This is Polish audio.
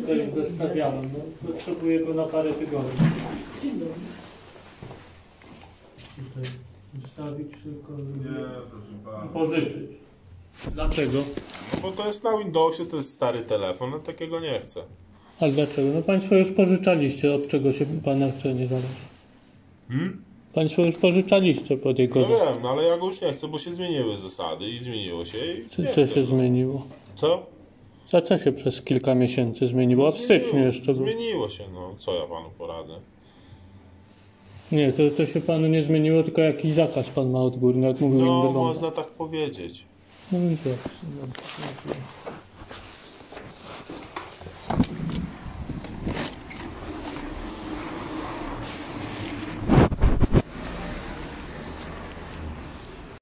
tutaj zestawiałem. No, potrzebuję go na parę tygodni. Dzień dobry. Tutaj ustawić tylko, Nie, proszę pana. pożyczyć. Dlaczego? No bo to jest na Windowsie, to jest stary telefon, no takiego nie chcę. A dlaczego? No Państwo już pożyczaliście, od czego się Pana chce nie zależy. Hmm? Państwo już pożyczaliście pod jego... No wiem, no ale ja go już nie chcę, bo się zmieniły zasady i zmieniło się i Co, nie co chcę się go. zmieniło? Co? Za co się przez kilka miesięcy zmieniło? A w styczniu jeszcze było. Zmieniło się, no co ja panu poradzę. Nie, to, to się Panu nie zmieniło, tylko jakiś zakaz Pan ma odgórny, jak mówił No, można tak powiedzieć. No i jak?